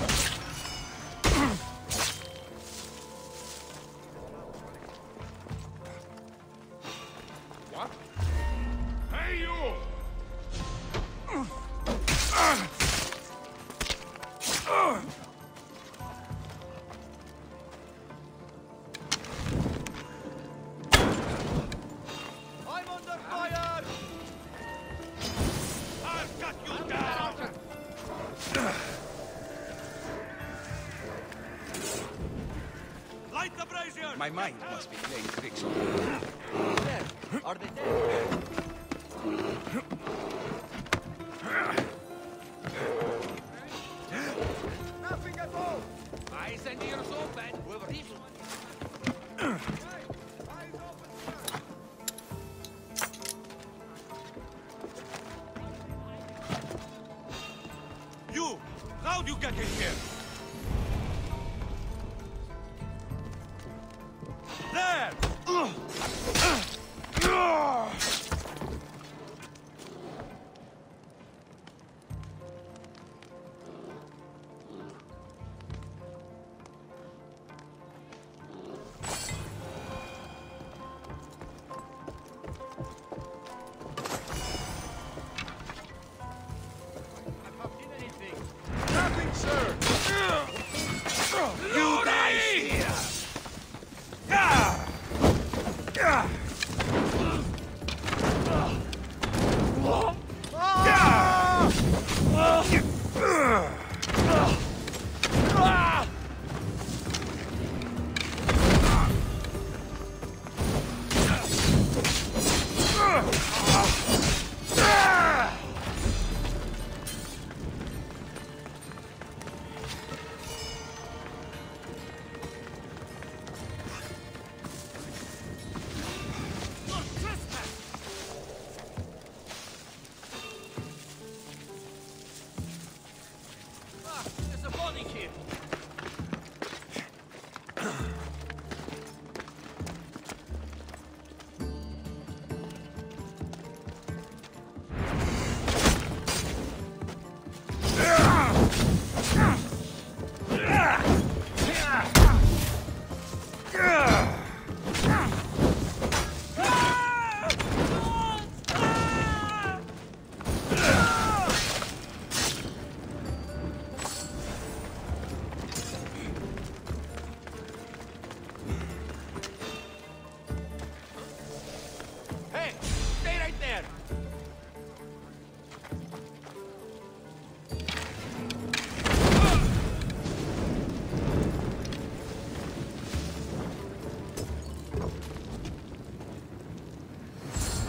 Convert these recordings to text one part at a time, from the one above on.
What? My mind must be playing tricks on me. Are they dead? Nothing at all! Eyes and ears open. Whoever is You! How'd you get in here?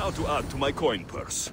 Now to add to my coin purse.